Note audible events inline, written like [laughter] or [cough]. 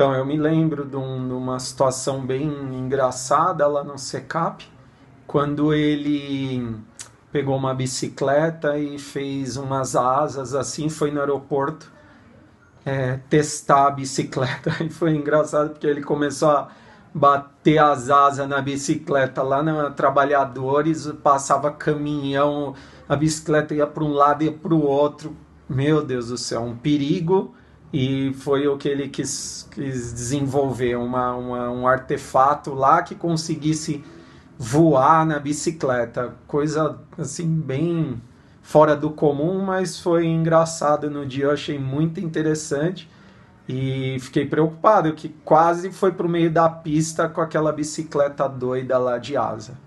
Então, eu me lembro de, um, de uma situação bem engraçada lá no SECAP, quando ele pegou uma bicicleta e fez umas asas assim, foi no aeroporto é, testar a bicicleta. [laughs] E foi engraçado porque ele começou a bater as asas na bicicleta lá na Trabalhadores, passava caminhão, a bicicleta ia para um lado e para o outro. Meu Deus do céu, um perigo. E foi o que ele quis, quis desenvolver, uma, uma, um artefato lá que conseguisse voar na bicicleta. Coisa assim, bem fora do comum, mas foi engraçado no dia, eu achei muito interessante e fiquei preocupado que quase foi para o meio da pista com aquela bicicleta doida lá de asa.